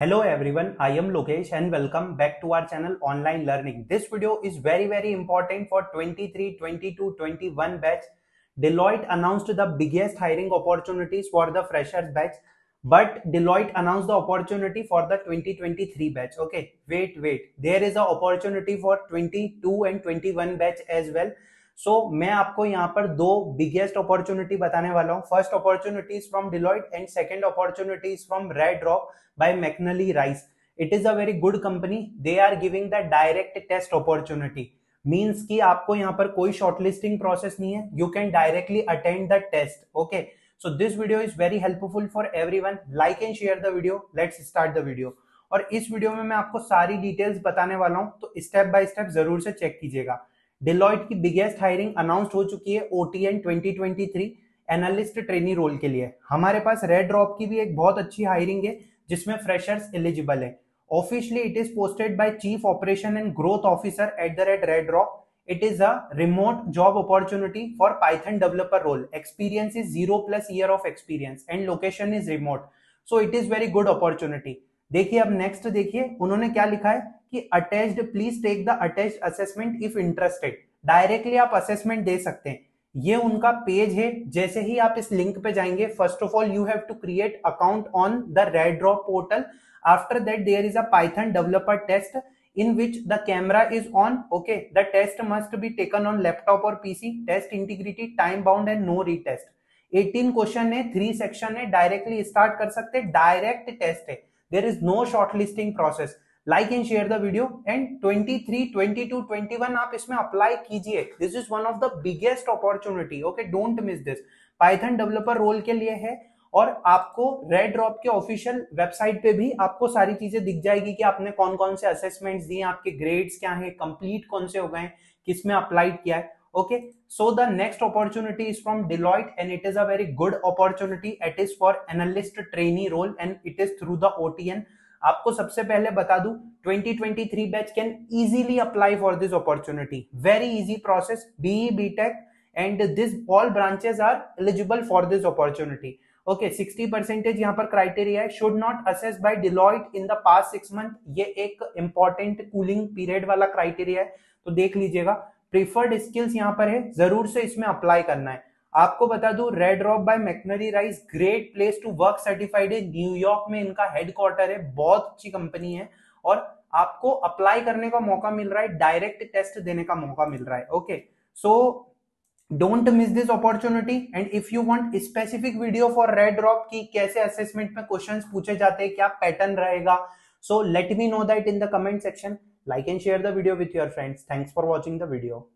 Hello everyone, I am Lokesh and welcome back to our channel Online Learning. This video is very very important for 23, 22, 21 batch. Deloitte announced the biggest hiring opportunities for the freshers batch, but Deloitte announced the opportunity for the 2023 batch. Okay, wait, wait. There is a opportunity for 22 and 21 batch as well. So so, मैं आपको यहाँ पर दो biggest opportunity बताने वाला हूँ। First opportunity from Deloitte and second opportunities from Red Rock by McKinley Rice it is a very good company they are giving the direct test opportunity means कि आपको यहाँ पर कोई शॉर्टलिस्टिंग प्रोसेस नहीं है। You can directly attend the test okay so this video is very helpful for everyone like and share the video let's start the video और इस video में मैं आपको सारी डिटेल्स बताने वाला हूँ। तो स्टेप बाय स्टेप ज़रूर से चेक कीजिएगा। डिलॉइट की बिगेस्ट हायरिंग अनाउंस हो चुकी है ओटीएन 2023 एनालिस्ट ट्रेनी रोल के लिए। हमारे पास रेड ड्रॉप की भी एक बहुत अच्छी हायरिंग है, जिसमें फ्रेशर्स एलिजिबल है। Officially it is posted by chief operation and growth officer at the rate Red Rock it is a remote job opportunity for Python developer role experience is zero plus year of experience and location is remote so it is very good opportunity देखिए, अब next देखिए, उन्होंने क्या लिखा है कि attached please take the attached assessment if interested directly आप assessment दे सकते हैं। ये उनका पेज है। जैसे ही आप इस लिंक पे जाएँगे first of all you have to create account on the Red Drop portal after that there is a Python developer test in which the camera is on. Okay, the test must be taken on laptop or pc test integrity, time bound and no retest. 18 question है three section है। Directly start कर सकते direct test है। Is no short listing process like and share the video and 23 22 21 आप इसमें apply कीजिए. This is one of the biggest opportunity okay don't miss this Python developer role के लिए है और आपको रेड ड्रॉप के ऑफिशियल वेबसाइट पे भी आपको सारी चीज़ें दिख जाएगी कि आपने कौन कौन से असेसमेंट्स दिए, आपके ग्रेड्स क्या हैं कंप्लीट कौन से हो गए किसमें अप्लाइड किया है. Okay? So, the next opportunity is from deloitte and it is a very good opportunity. It is for analyst trainee role and it is through the otn आपको सबसे पहले बता दूँ 2023 batch can easily apply for this opportunity very easy process BE BTech and this all branches are eligible for this opportunity okay 60 percentage यहाँ पर criteria है. Should not assess by Deloitte in the past six month ये एक important cooling period वाला criteria है. तो देख लीजिएगा प्रीफर्ड स्किल्स यहाँ पर है, ज़रूर से इसमें अप्लाई करना है। आपको बता दू Red Rock by McKinley Rice great place to work certified है न्यूयॉर्क में इनका हेडक्वार्टर है, बहुत अच्छी कंपनी है और आपको अप्लाई करने का मौका मिल रहा है डायरेक्ट टेस्ट देने का मौका मिल रहा है okay so don't miss this opportunity and if you want specific video for Red Rock की कैसे असेसमेंट में क्वेश्चंस पूछे जाते हैं, क्या पैटर्न रहेगा so let me know that in the comment section like and share the video with your friends. Thanks for watching the video